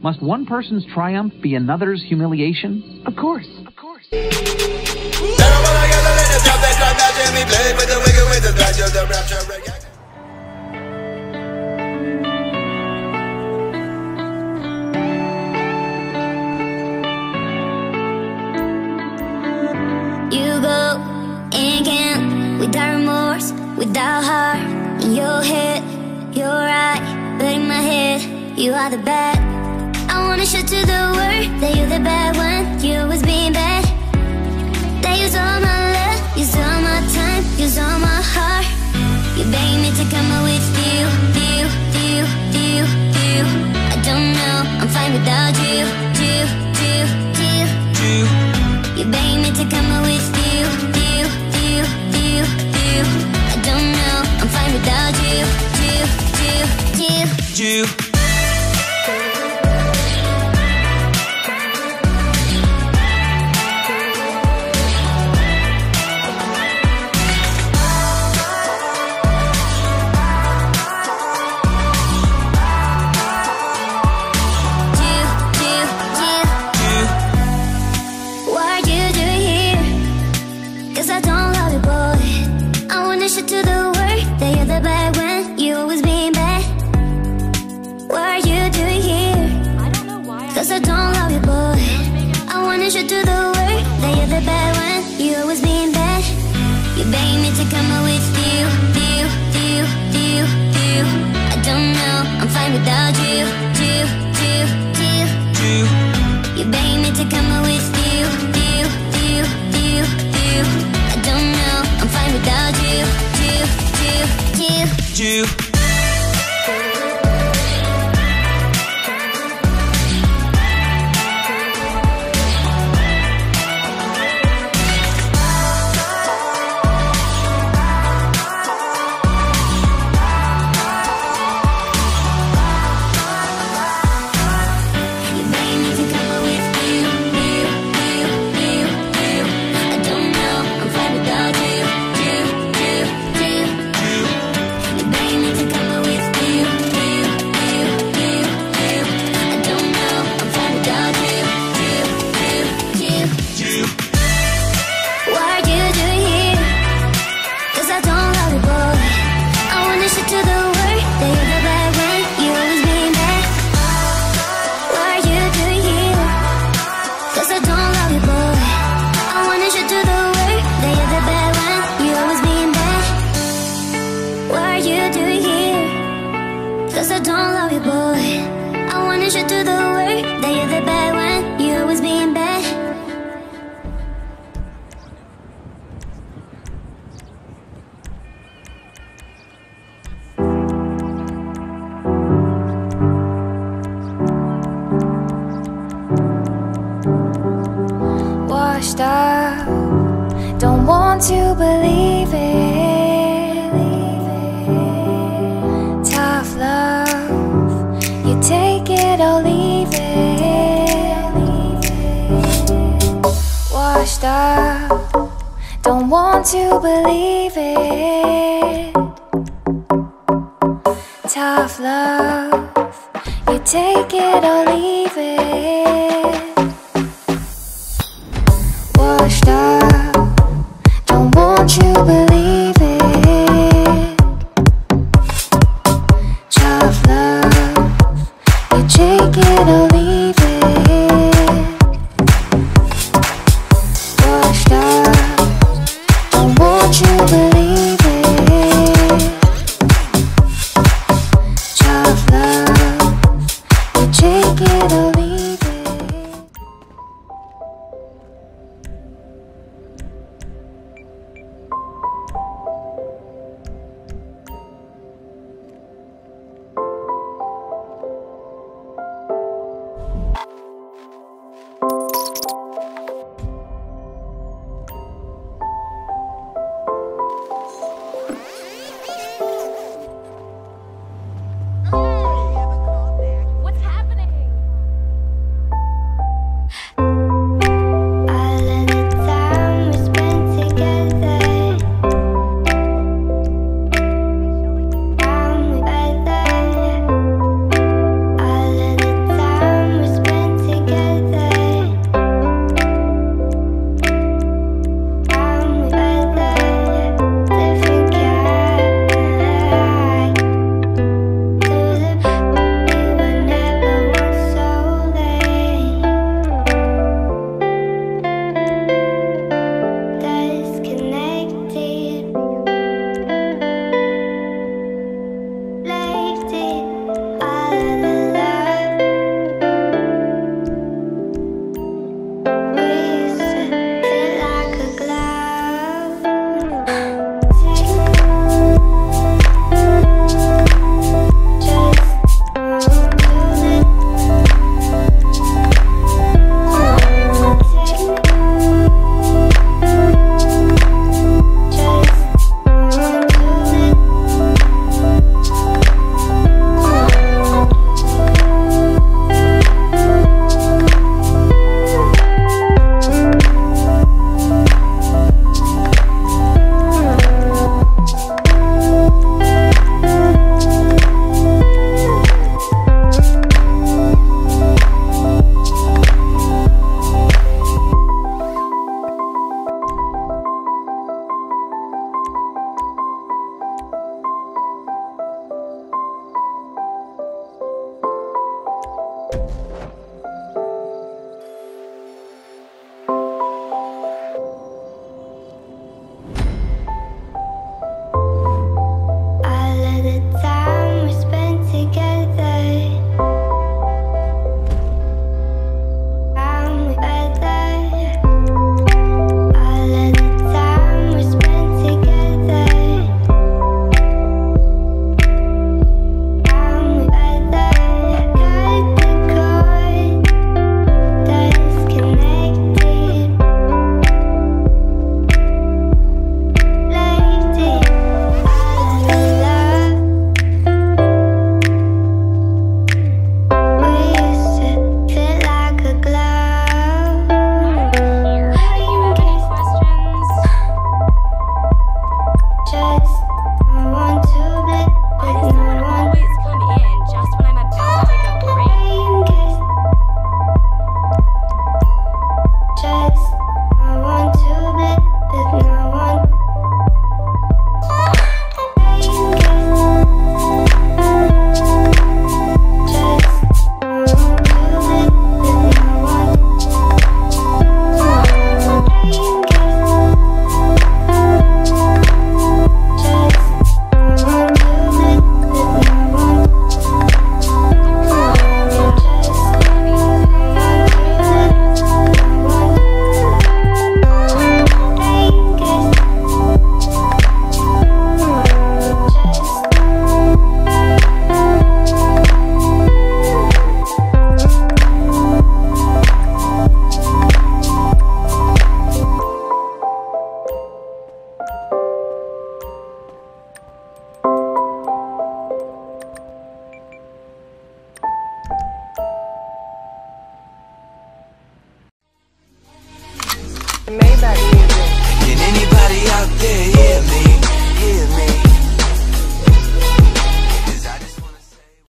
Must one person's triumph be another's humiliation? Of course. Of course. You go and can without remorse, without heart in your head. You're right, but in my head, you are the bad. Wanna show to the world that you're the bad one. You was being bad. That use all my love, use all my time, use all my heart. You beg me to come out with you, you, you, you, you. I don't know, I'm fine without you, you, you, you, I show to the world that you're the bad one. You always being bad. What are you doing here? Cause I don't love you, boy. I wanna show to the work that you're the bad one. You always being bad. You beg me to come out with you, you, you, you, you. I don't know, I'm fine without you, you, you, you. you You beg me to come out with you, you, you, up. Don't want to believe it. Tough love, you take it or leave it. Washed up, don't want to believe it. Tough love, you take it or leave it washed up.